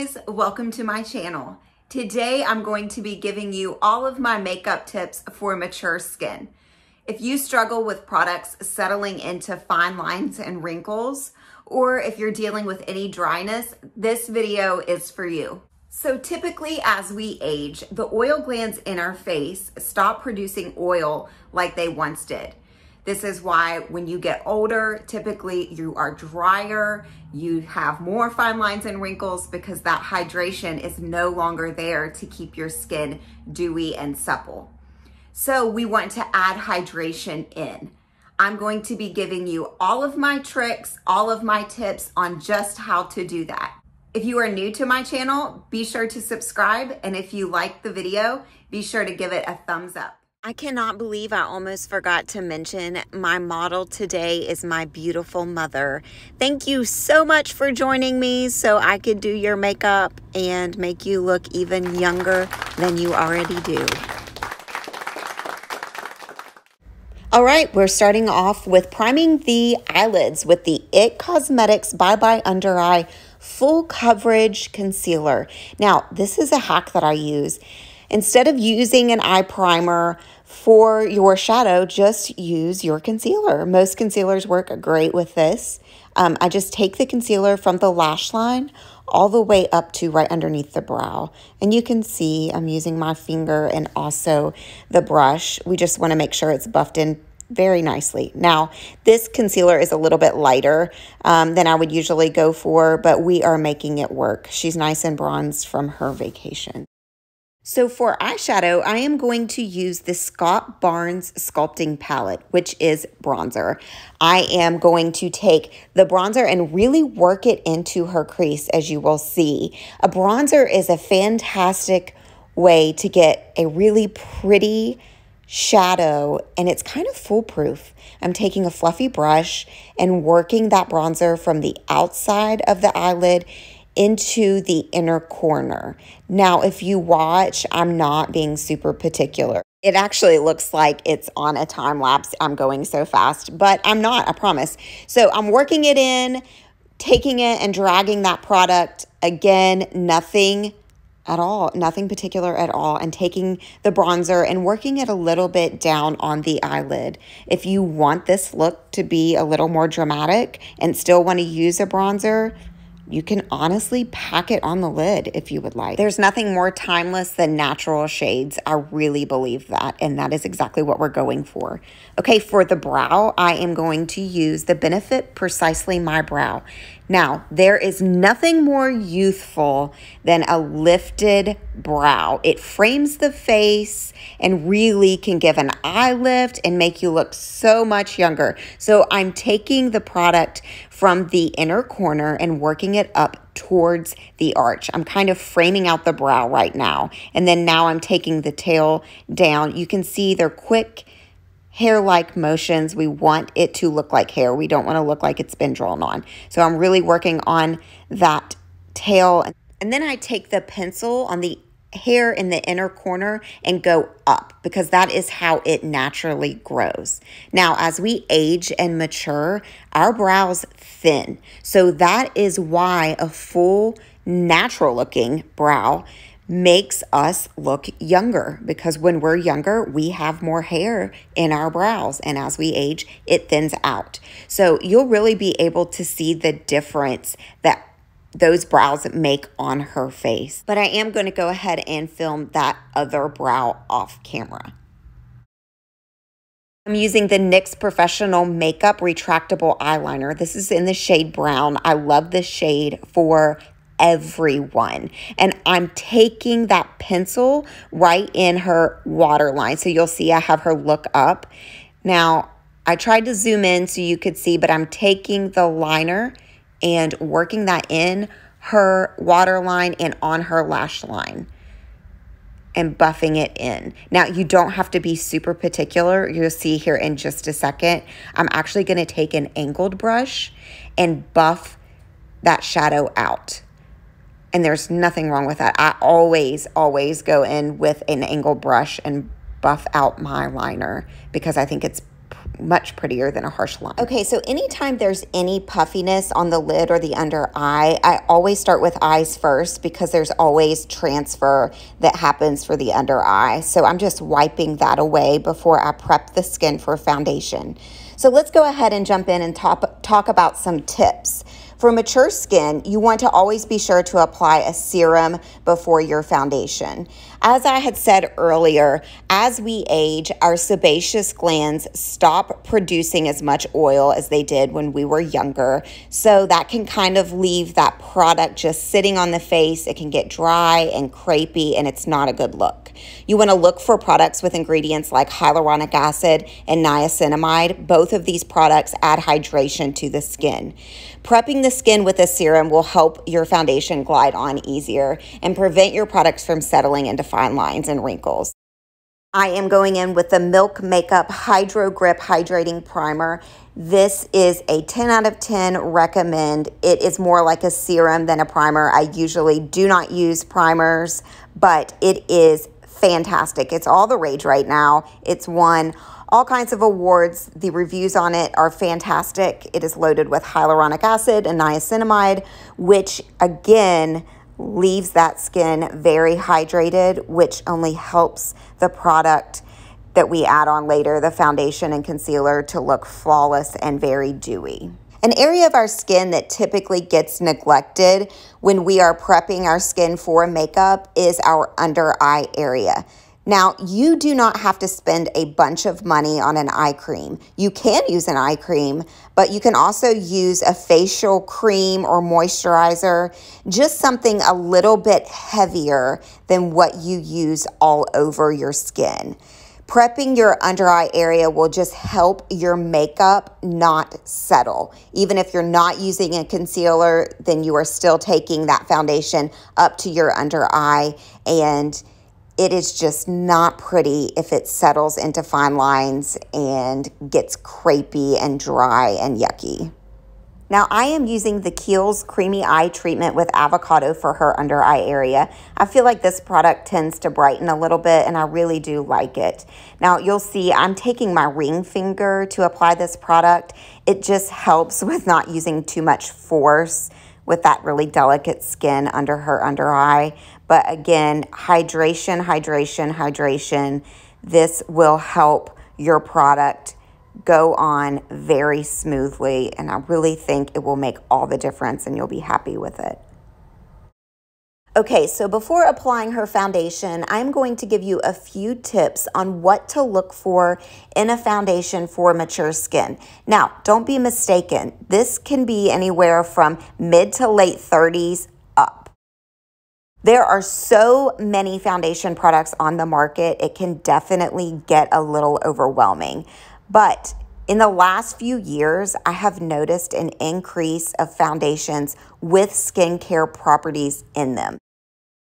guys, welcome to my channel. Today I'm going to be giving you all of my makeup tips for mature skin. If you struggle with products settling into fine lines and wrinkles, or if you're dealing with any dryness, this video is for you. So typically as we age, the oil glands in our face stop producing oil like they once did. This is why when you get older, typically you are drier, you have more fine lines and wrinkles because that hydration is no longer there to keep your skin dewy and supple. So we want to add hydration in. I'm going to be giving you all of my tricks, all of my tips on just how to do that. If you are new to my channel, be sure to subscribe. And if you like the video, be sure to give it a thumbs up. I cannot believe I almost forgot to mention my model today is my beautiful mother. Thank you so much for joining me so I could do your makeup and make you look even younger than you already do. All right, we're starting off with priming the eyelids with the IT Cosmetics Bye Bye Under Eye Full Coverage Concealer. Now, this is a hack that I use. Instead of using an eye primer for your shadow, just use your concealer. Most concealers work great with this. Um, I just take the concealer from the lash line all the way up to right underneath the brow. And you can see I'm using my finger and also the brush. We just want to make sure it's buffed in very nicely. Now, this concealer is a little bit lighter um, than I would usually go for, but we are making it work. She's nice and bronzed from her vacation. So for eyeshadow, I am going to use the Scott Barnes Sculpting Palette, which is bronzer. I am going to take the bronzer and really work it into her crease, as you will see. A bronzer is a fantastic way to get a really pretty shadow, and it's kind of foolproof. I'm taking a fluffy brush and working that bronzer from the outside of the eyelid into the inner corner. Now, if you watch, I'm not being super particular. It actually looks like it's on a time lapse. I'm going so fast, but I'm not, I promise. So I'm working it in, taking it and dragging that product. Again, nothing at all, nothing particular at all, and taking the bronzer and working it a little bit down on the eyelid. If you want this look to be a little more dramatic and still want to use a bronzer, you can honestly pack it on the lid if you would like. There's nothing more timeless than natural shades. I really believe that, and that is exactly what we're going for. Okay, for the brow, I am going to use the Benefit Precisely My Brow. Now, there is nothing more youthful than a lifted brow. It frames the face and really can give an eye lift and make you look so much younger. So I'm taking the product from the inner corner and working it up towards the arch. I'm kind of framing out the brow right now. And then now I'm taking the tail down. You can see they're quick hair-like motions. We want it to look like hair. We don't want to look like it's been drawn on. So I'm really working on that tail. And then I take the pencil on the hair in the inner corner and go up because that is how it naturally grows. Now, as we age and mature, our brows thin. So that is why a full natural looking brow makes us look younger because when we're younger, we have more hair in our brows. And as we age, it thins out. So you'll really be able to see the difference that those brows make on her face. But I am going to go ahead and film that other brow off camera. I'm using the NYX Professional Makeup Retractable Eyeliner. This is in the shade brown. I love this shade for everyone. And I'm taking that pencil right in her waterline. So you'll see I have her look up. Now, I tried to zoom in so you could see, but I'm taking the liner and working that in her waterline and on her lash line and buffing it in. Now, you don't have to be super particular. You'll see here in just a second. I'm actually going to take an angled brush and buff that shadow out and there's nothing wrong with that. I always, always go in with an angled brush and buff out my liner because I think it's much prettier than a harsh line. Okay, so anytime there's any puffiness on the lid or the under eye, I always start with eyes first because there's always transfer that happens for the under eye. So I'm just wiping that away before I prep the skin for foundation. So let's go ahead and jump in and talk, talk about some tips. For mature skin, you want to always be sure to apply a serum before your foundation. As I had said earlier, as we age, our sebaceous glands stop producing as much oil as they did when we were younger. So that can kind of leave that product just sitting on the face. It can get dry and crepey, and it's not a good look. You want to look for products with ingredients like hyaluronic acid and niacinamide. Both of these products add hydration to the skin. Prepping the skin with a serum will help your foundation glide on easier and prevent your products from settling into fine lines and wrinkles. I am going in with the Milk Makeup Hydra Grip Hydrating Primer. This is a 10 out of 10 recommend. It is more like a serum than a primer. I usually do not use primers, but it is fantastic. It's all the rage right now. It's won all kinds of awards. The reviews on it are fantastic. It is loaded with hyaluronic acid and niacinamide, which again, leaves that skin very hydrated, which only helps the product that we add on later, the foundation and concealer, to look flawless and very dewy. An area of our skin that typically gets neglected when we are prepping our skin for makeup is our under eye area. Now, you do not have to spend a bunch of money on an eye cream. You can use an eye cream, but you can also use a facial cream or moisturizer, just something a little bit heavier than what you use all over your skin. Prepping your under eye area will just help your makeup not settle. Even if you're not using a concealer, then you are still taking that foundation up to your under eye and it is just not pretty if it settles into fine lines and gets crepey and dry and yucky. Now I am using the Kiehl's Creamy Eye Treatment with avocado for her under eye area. I feel like this product tends to brighten a little bit and I really do like it. Now you'll see I'm taking my ring finger to apply this product. It just helps with not using too much force with that really delicate skin under her under eye. But again, hydration, hydration, hydration. This will help your product go on very smoothly. And I really think it will make all the difference and you'll be happy with it. Okay, so before applying her foundation, I'm going to give you a few tips on what to look for in a foundation for mature skin. Now, don't be mistaken. This can be anywhere from mid to late 30s up. There are so many foundation products on the market, it can definitely get a little overwhelming. But in the last few years, I have noticed an increase of foundations with skincare properties in them.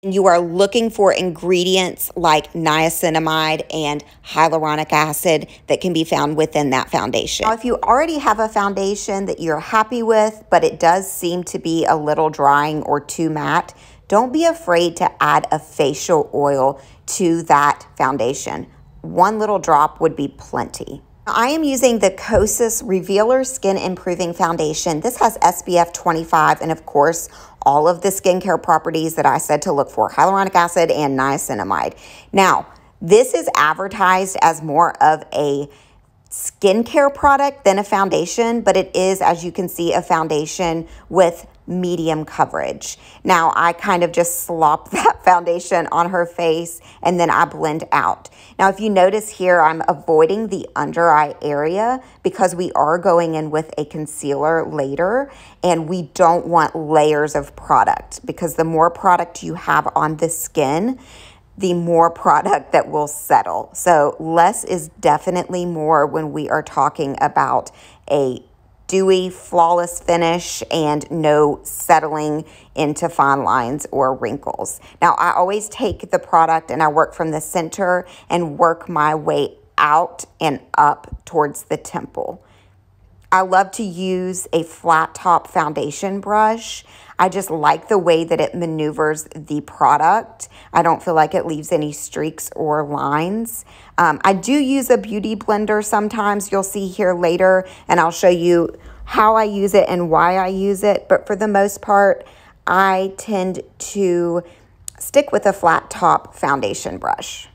You are looking for ingredients like niacinamide and hyaluronic acid that can be found within that foundation. Now, if you already have a foundation that you're happy with, but it does seem to be a little drying or too matte, don't be afraid to add a facial oil to that foundation. One little drop would be plenty. I am using the Kosas Revealer Skin Improving Foundation. This has SPF 25 and of course all of the skincare properties that I said to look for, hyaluronic acid and niacinamide. Now, this is advertised as more of a skincare product than a foundation, but it is, as you can see, a foundation with medium coverage. Now I kind of just slop that foundation on her face and then I blend out. Now if you notice here, I'm avoiding the under eye area because we are going in with a concealer later and we don't want layers of product because the more product you have on the skin, the more product that will settle. So less is definitely more when we are talking about a dewy, flawless finish and no settling into fine lines or wrinkles. Now, I always take the product and I work from the center and work my way out and up towards the temple. I love to use a flat top foundation brush. I just like the way that it maneuvers the product. I don't feel like it leaves any streaks or lines. Um, I do use a beauty blender sometimes. You'll see here later, and I'll show you how I use it and why I use it. But for the most part, I tend to stick with a flat top foundation brush.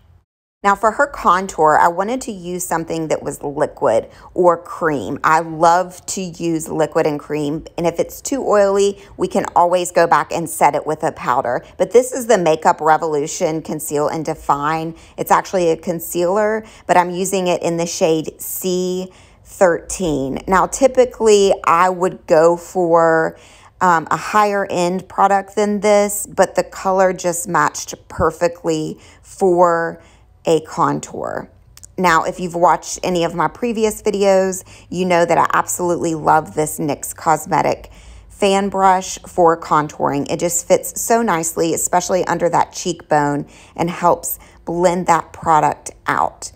Now for her contour, I wanted to use something that was liquid or cream. I love to use liquid and cream, and if it's too oily, we can always go back and set it with a powder. But this is the Makeup Revolution Conceal and Define. It's actually a concealer, but I'm using it in the shade C13. Now typically I would go for um, a higher end product than this, but the color just matched perfectly for a contour. Now, if you've watched any of my previous videos, you know that I absolutely love this NYX Cosmetic fan brush for contouring. It just fits so nicely, especially under that cheekbone and helps blend that product out.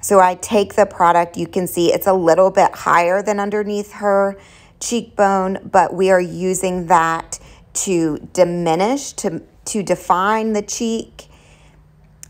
So I take the product, you can see it's a little bit higher than underneath her cheekbone, but we are using that to diminish, to, to define the cheek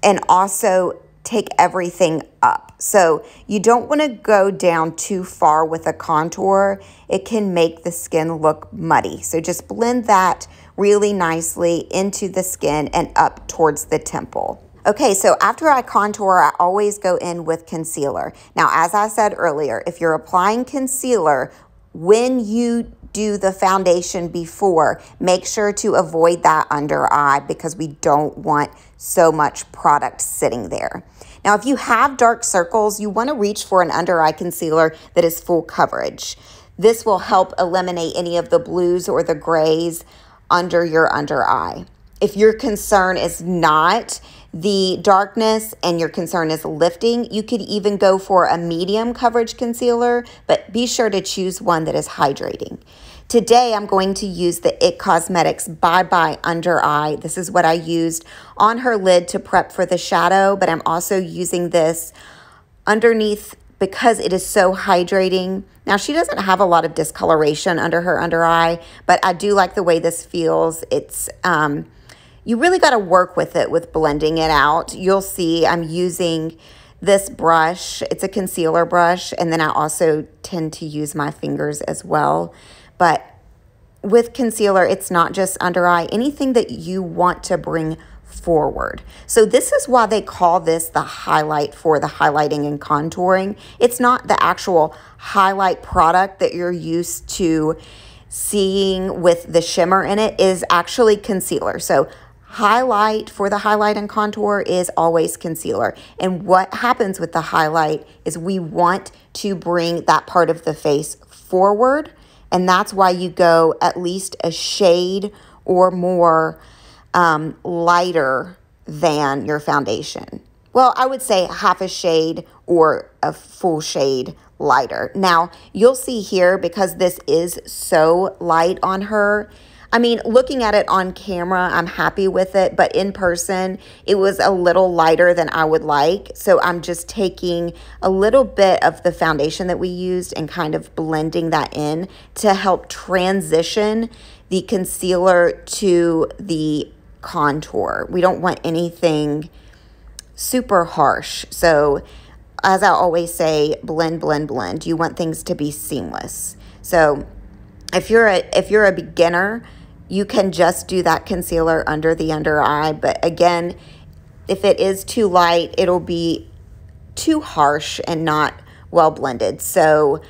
and also take everything up. So you don't want to go down too far with a contour. It can make the skin look muddy. So just blend that really nicely into the skin and up towards the temple. Okay, so after I contour, I always go in with concealer. Now, as I said earlier, if you're applying concealer when you do the foundation before, make sure to avoid that under eye because we don't want so much product sitting there. Now, if you have dark circles, you want to reach for an under eye concealer that is full coverage. This will help eliminate any of the blues or the grays under your under eye. If your concern is not the darkness and your concern is lifting, you could even go for a medium coverage concealer, but be sure to choose one that is hydrating. Today, I'm going to use the IT Cosmetics Bye Bye Under Eye. This is what I used on her lid to prep for the shadow, but I'm also using this underneath because it is so hydrating. Now, she doesn't have a lot of discoloration under her under eye, but I do like the way this feels. It's, um, you really got to work with it with blending it out. You'll see I'm using this brush. It's a concealer brush, and then I also tend to use my fingers as well. With concealer, it's not just under eye, anything that you want to bring forward. So this is why they call this the highlight for the highlighting and contouring. It's not the actual highlight product that you're used to seeing with the shimmer in it is actually concealer. So highlight for the highlight and contour is always concealer. And what happens with the highlight is we want to bring that part of the face forward. And that's why you go at least a shade or more um, lighter than your foundation. Well, I would say half a shade or a full shade lighter. Now, you'll see here because this is so light on her, I mean, looking at it on camera, I'm happy with it, but in person, it was a little lighter than I would like. So I'm just taking a little bit of the foundation that we used and kind of blending that in to help transition the concealer to the contour. We don't want anything super harsh. So as I always say, blend, blend, blend. You want things to be seamless. So if you're a if you're a beginner, you can just do that concealer under the under eye. But again, if it is too light, it'll be too harsh and not well blended. So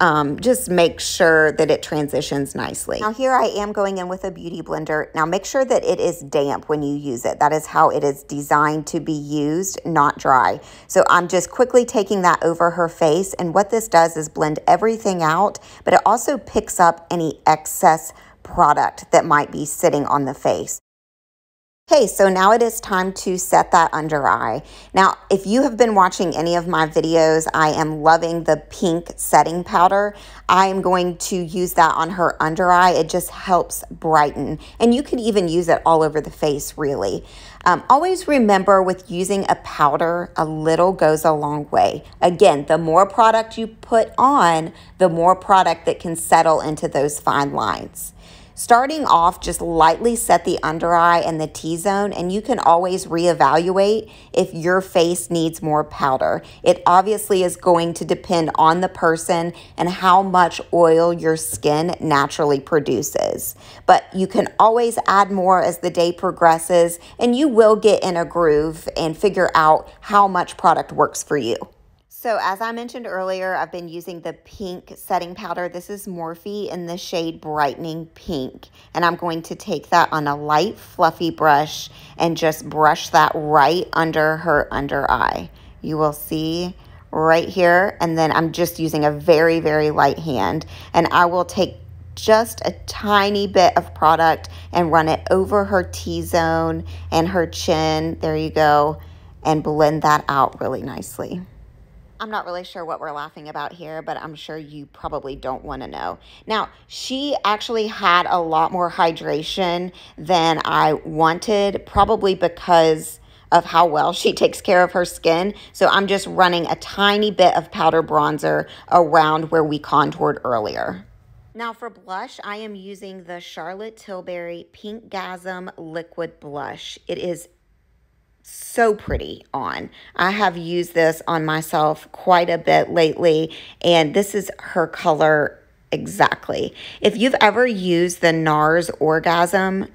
um, just make sure that it transitions nicely. Now here I am going in with a beauty blender. Now make sure that it is damp when you use it. That is how it is designed to be used, not dry. So I'm just quickly taking that over her face. And what this does is blend everything out, but it also picks up any excess product that might be sitting on the face. Okay, so now it is time to set that under eye. Now, if you have been watching any of my videos, I am loving the pink setting powder. I am going to use that on her under eye. It just helps brighten. And you can even use it all over the face, really. Um, always remember with using a powder, a little goes a long way. Again, the more product you put on, the more product that can settle into those fine lines. Starting off, just lightly set the under eye and the T-zone and you can always reevaluate if your face needs more powder. It obviously is going to depend on the person and how much oil your skin naturally produces. But you can always add more as the day progresses and you will get in a groove and figure out how much product works for you. So as I mentioned earlier, I've been using the pink setting powder. This is Morphe in the shade Brightening Pink. And I'm going to take that on a light fluffy brush and just brush that right under her under eye. You will see right here. And then I'm just using a very, very light hand. And I will take just a tiny bit of product and run it over her T-zone and her chin. There you go. And blend that out really nicely. I'm not really sure what we're laughing about here, but I'm sure you probably don't want to know. Now, she actually had a lot more hydration than I wanted, probably because of how well she takes care of her skin. So I'm just running a tiny bit of powder bronzer around where we contoured earlier. Now for blush, I am using the Charlotte Tilbury Pink Gasm Liquid Blush. It is so pretty on. I have used this on myself quite a bit lately, and this is her color exactly. If you've ever used the NARS Orgasm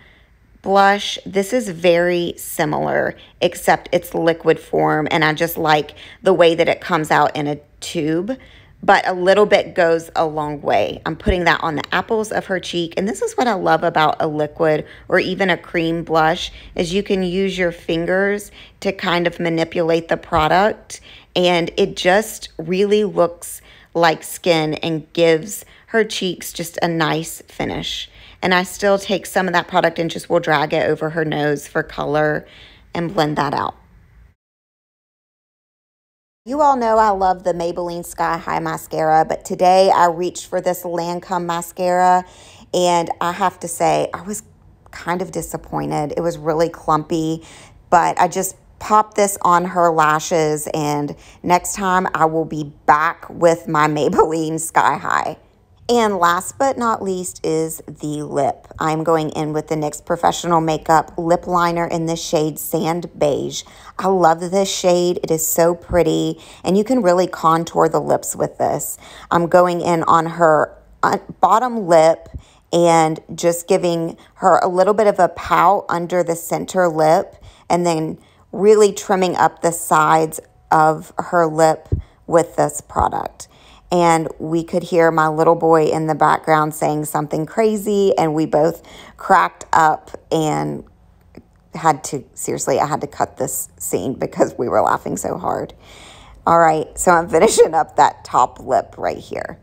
blush, this is very similar, except it's liquid form, and I just like the way that it comes out in a tube but a little bit goes a long way. I'm putting that on the apples of her cheek. And this is what I love about a liquid or even a cream blush is you can use your fingers to kind of manipulate the product and it just really looks like skin and gives her cheeks just a nice finish. And I still take some of that product and just will drag it over her nose for color and blend that out. You all know I love the Maybelline Sky High Mascara, but today I reached for this Lancome mascara, and I have to say, I was kind of disappointed. It was really clumpy, but I just popped this on her lashes, and next time I will be back with my Maybelline Sky High. And last but not least is the lip. I'm going in with the NYX Professional Makeup Lip Liner in the shade Sand Beige. I love this shade. It is so pretty, and you can really contour the lips with this. I'm going in on her uh, bottom lip and just giving her a little bit of a pout under the center lip and then really trimming up the sides of her lip with this product and we could hear my little boy in the background saying something crazy and we both cracked up and had to seriously i had to cut this scene because we were laughing so hard all right so i'm finishing up that top lip right here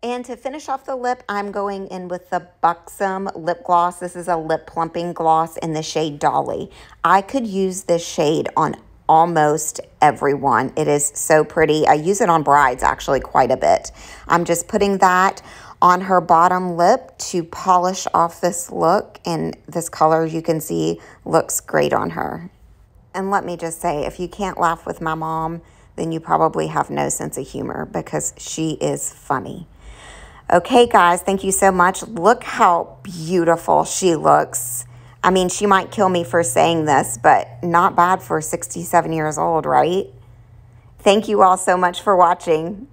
and to finish off the lip, I'm going in with the Buxom lip gloss. This is a lip plumping gloss in the shade Dolly. I could use this shade on almost everyone. It is so pretty. I use it on brides actually quite a bit. I'm just putting that on her bottom lip to polish off this look and this color you can see looks great on her. And let me just say, if you can't laugh with my mom, then you probably have no sense of humor because she is funny. Okay, guys, thank you so much. Look how beautiful she looks. I mean, she might kill me for saying this, but not bad for 67 years old, right? Thank you all so much for watching.